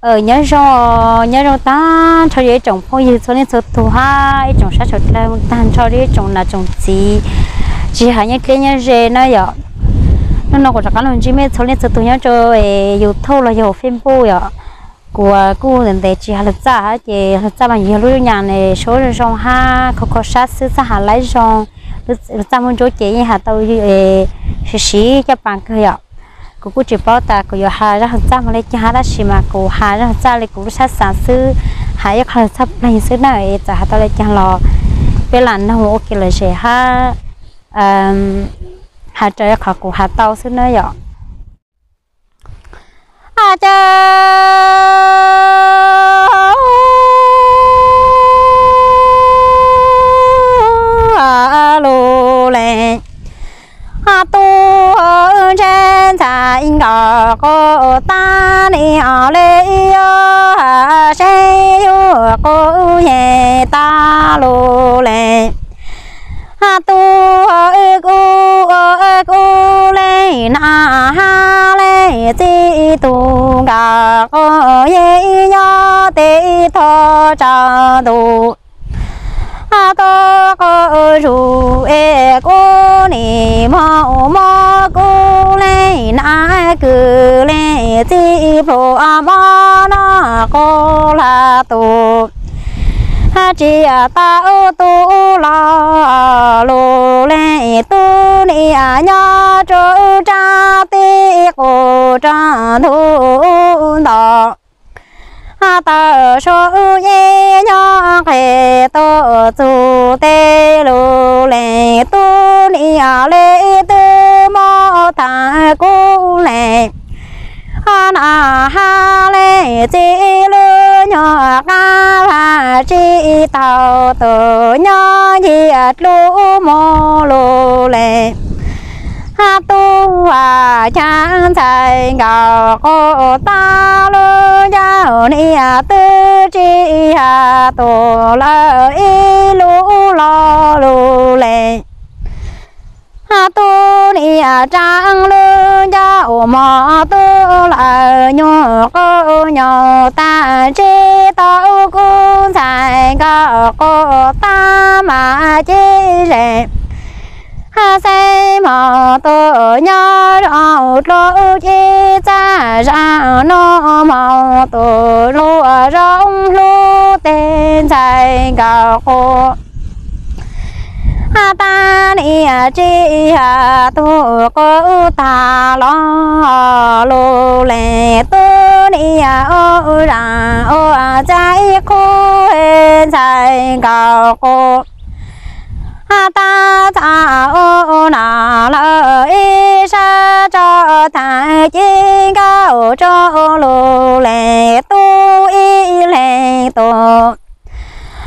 ở nhớ rõ nhớ rõ ta. Cho đi trồng phong như cho nên số thu ha trồng sát cho là tan cho đi trồng là trồng gì? Chỉ hay nhớ cái nhớ gì nó vậy? Nó nó có chắc là chỉ mấy cho nên số thu nhớ cho yêu thâu là yêu phim bù vậy của cô nên để chỉ là chị chỉ giá bằng nhiều lúc nhà này số rồi trong ha có có sát sự sa trồng lấy trong giá muốn chỗ chị hà gì, sĩ sĩ cho bạn cơ vậy cô cũng chỉ bảo ta cô hà ra hàng trăm lấy cho hà ra xí mà cô hà ra hàng trăm lấy cô sát sản sư hà yêu khăn sắp lấy sư nào ấy ta hà tao lấy cho lo bây lần nó không ok là gì ha hà trời khó cô hà tao sư nữa vậy à cha anh trái có ta đi ở lê sẽ có nhẹ ta lô lệ ha tu cô cô lên na ha lê chi tu gà có ye nhớ tê thọ cha tu. Ha to có ru e cô ni mò mò cô lê na cứ lê, chi pro mò na cô là tu. Ha, chi ta ô tu la lô lê, tu, ni à nhớ cho cha ti cô cha thu đó ha ta số ye nhỏ khe tổ chủ tê lô lệ tu ni à lê tu mò ta cô lê ha na ha lê chi lư nhỏ ca và chi tàu tổ nhỏ nhiệt lô mô lô lệ ha tu và chan thầy ngào cô ta lô ni à tư chi à tổ la y lu lo lu lê ha tu ni à trang lu ya giao mò tu la nhỏ cô nhỏ ta chi tao cô sai ngào cô ta mà chi rèm ha say mà tổ nhớ rõ lô chi ra nó màu tổ lô rong lô tên dài gạo khô. Ha ta ni à, chi ha tu cô ta lo, lô lệ tu ni ô ra ô chạy cô dài gạo khô ha ta ta ô na lơ cho ta chi cao cho lô lệ tu y lệ tu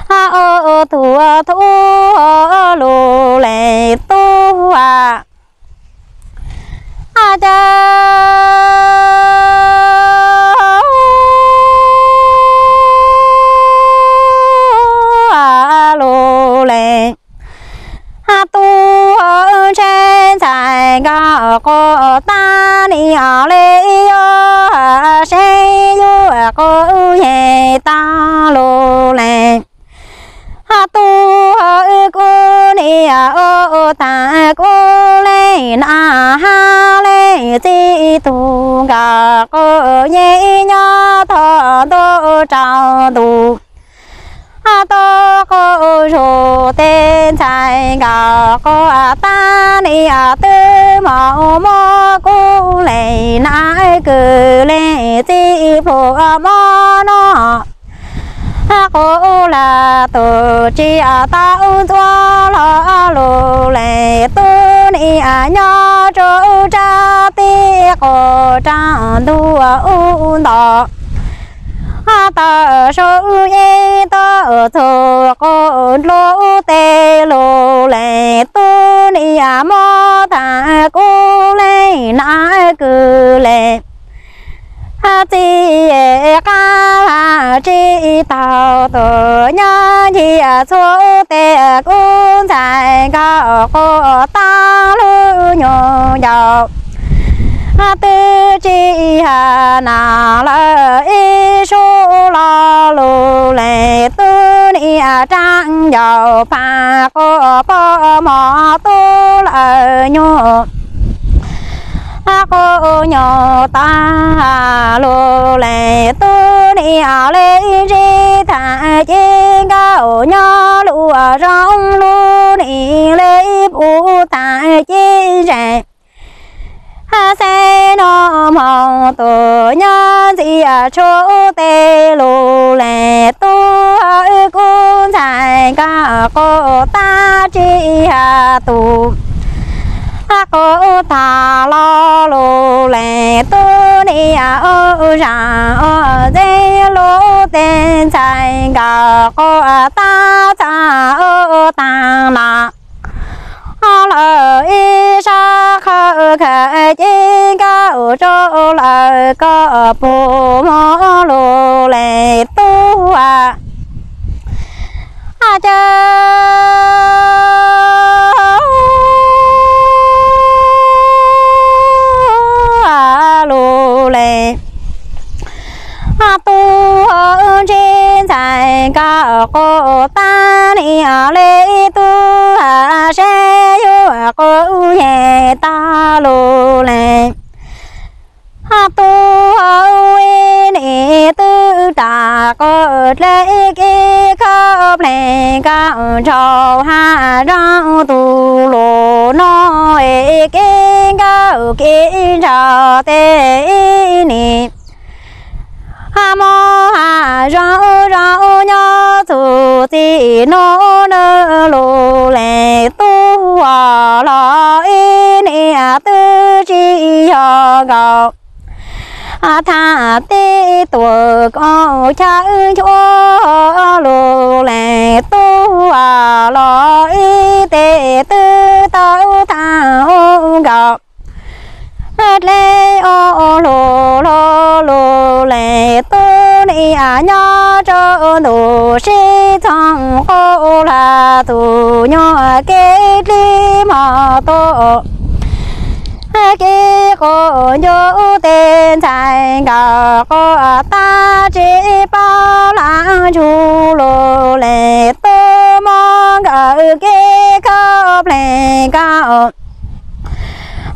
ha ô tu tu lô lệ tu à. A cha gà ta đi ở lê yo sẽ yo cô ye ta lô lê ha tu ở cô ni ở ta cô lê na ha lê chi tu gà cô ye nhớ thọ tu trào tu ha to cô ngờ cô à, ta, ni à tư mò mò cô lệ nãy cứ lệ, chi, phụ à, mò nó cô, là tổ chi à tao cho lo lô lệ tu ni à nhớ chỗ cha ti, cô cha tu à, u đó ta số yên e, ta thọ cô ni ta cô lệ na cứ lệ. Ha chi ca ha chi tao tổ nhá chi à số tê cô chạy ca cô ta lu nhô giàu ha tư chi trang dầu pha cô bơ mò tu lợi nhu à, cô nhỏ ta lô lệ tu đi à lê ri thả chi cao nhỏ lụa à, rong lu đi, lê bù thả chi rè ha à, xe nó mong tổ nhân gì à chỗ tê lô lệ tu ơi cung dài cả cô ta chi hà tu cô ta lo lô lệ tu ni à ơ ra ơ dê lô tên dài cả cô ta ta ơ ta na lờ y sa khơ khơ ở cao chỗ có bồ mô lô lệ tu à. À cha à lô lệ à tu ở trên dài cô ta ni à lê tu à sẽ yêu cô nhẹ ta lô trâu ha rau tu lô nó ê kê cao kinh trâu tê ni ha mô ha rau rau nhớ tu ti nô nơ lô lệ tu à la y ni à tư chi ya gạo à tha ti tu có cha cho lô lệ tu à lo y tê tư tao ta ô gạo lê ô lô lô lô lê tu, ni à nhớ cho đủ sĩ thằng ô là tu nhớ cái đi mà tu cái cô nhớ tên thành cả cô ta chỉ bao lãng chú lô lệ tô mong cả cái khóc lệ cao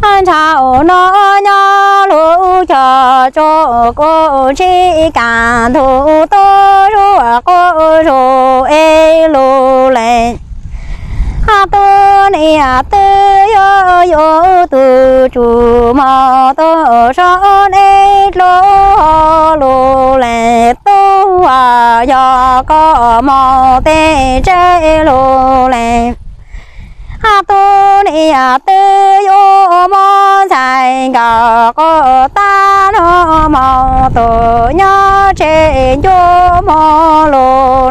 anh chào nó nhớ lũ cho cho cô chỉ cả. Thủ tô rùa cô rùa ê lô lệ ha tu ni à tu yo yo tu chu ma tu sa ni lo lo le tu a ya ko ma te che lo le ha tu ni à tu yo ma sai ga ko ta no ma tu nhớ che yo ma lo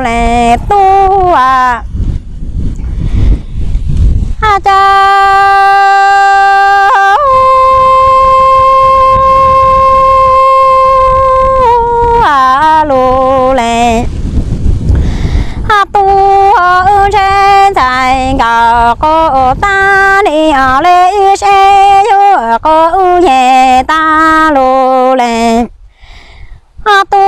le tu à ha cha à lô lê, ha tu ở trên dài gà có ta à lê xe yo có nhẹ ta lô lệ ha tu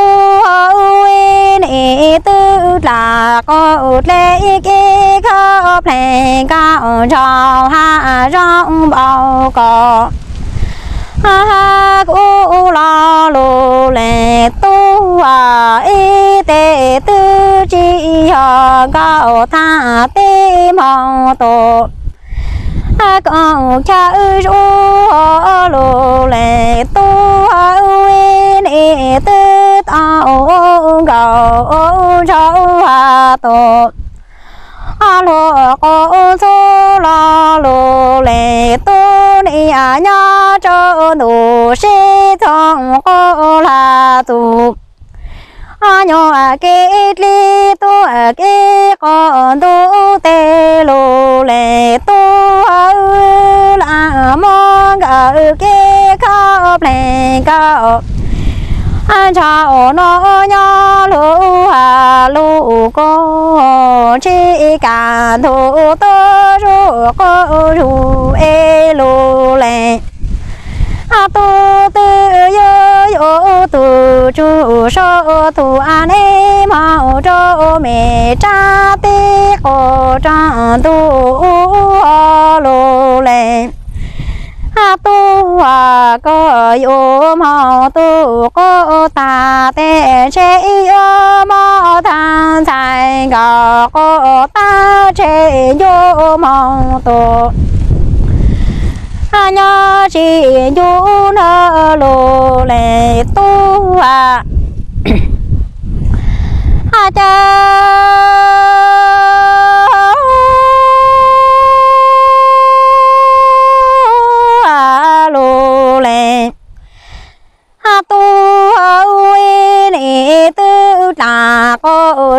ở tư là có lê kê khắp lệ cao trào ha rong bao cò. Ha ha cu la lô lệ tu à y tê tư chi à, ha cao tha tê mong tổ. Ha con cha ru lô lệ tu uy ni tư tao gạo châu hà tổ a, lô cô số la, lô lê tu ni a nhá châu đủ si thong cô la à, tu a nhỏ a kê li tu a à, kê con tu tê, lô lê tu a la mong a kê khóc lệ cao An cha ô nô nhỏ lu hà lu cô chỉ cả thủ tơ ru cô ru e lu lê, a tu tư yo yo tu chu so tu an e mao cho mẹ cha ti cô cha tu có yêu mò tu có ta tê chế yêu mò than sai gà có ta chế yêu mò tu. Nhớ chỉ yêu nơ lô lệ tu à. Cha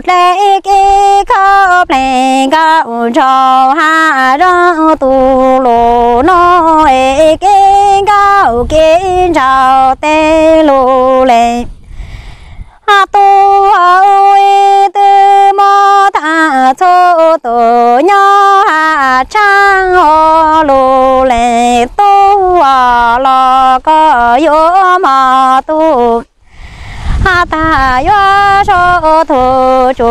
lễ kê khóc lễ gạo cho hạ rong tu lô nó ê kê gạo kê chào tê lô lệ hạ tu ơi tư mô thả chô tu nhỏ hạ trang ô lô lệ tu à lo có yếu mà tu ha ta yo so thu chu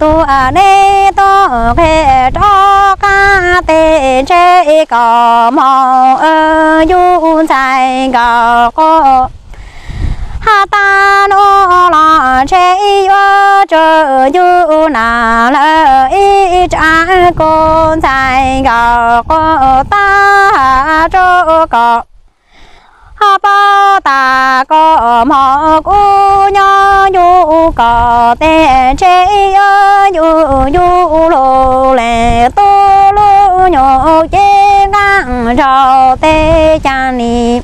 tu a ne to phe cho ca tê chế cò mò ơ yu sai gò co ha ta no la chế yo chơ yu na la y cha con sai gò co ta cho cò ba ta có mò cu nhо nhu có tê chế nhu nhu lô lệ tô lô nhô chế ngang cho tê cha ni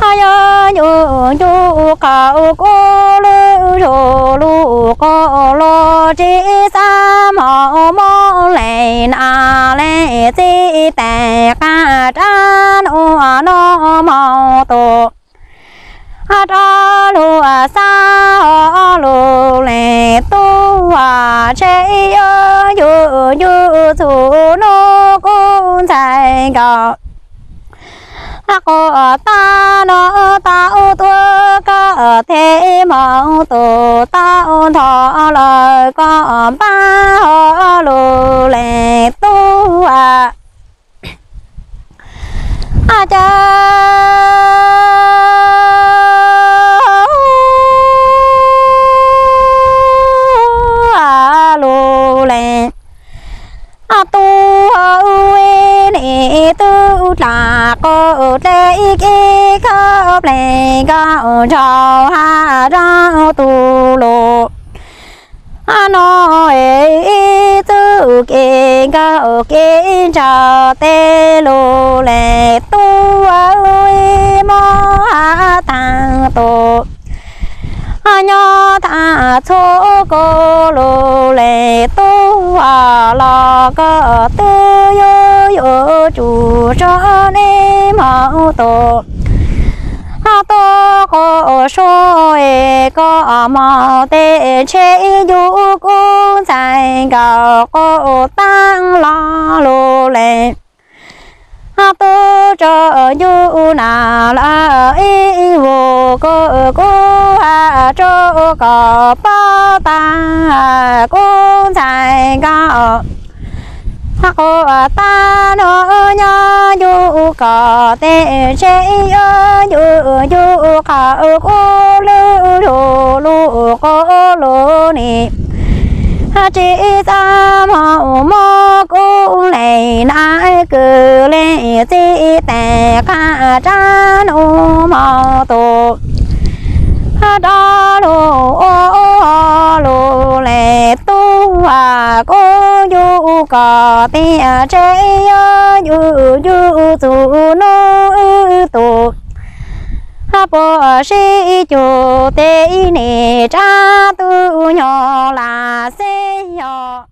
ha yo nhu yu cao cu lô lô lũ có lô chế xa mò mô lệ nà lệ chế tè ca cha nô no mò tô. Ha cha xa sa lu lệ tu à chế yu yu su nô cũng chạy gạo ha có ta nó ô tua có thế mong tu ô thọ lời có ba họ lù lệ tu à. À cha có lệ cái khóc lệ gạo cho ha ra tu lô à nó ê tu kê gạo kê cho tê lô lê tu ơi mô ha tăng tu à nhó ta chô cô lô lê tu à la có tư yo yo chủ cho nê mạo tổ. À, to có số e có mạo tê chế yu cũng dài gạo có tăng la lô lệ ha à, tu cho yu na la y vô cô cô ha cho có ba ta cô dài gạo thắc ô ta nó nhá du có tê chế du yu khả cô lư lu lô cô lô nè ha chỉ ta màu mô cô này nãy cứ lệ chỉ tè ca cha nô màu tổ ha đó lô ô lô lệ tu à cô yu có tè chế du du tu nô tu ha bố sĩ chủ tế nè cha tu nhỏ là xe nhỏ.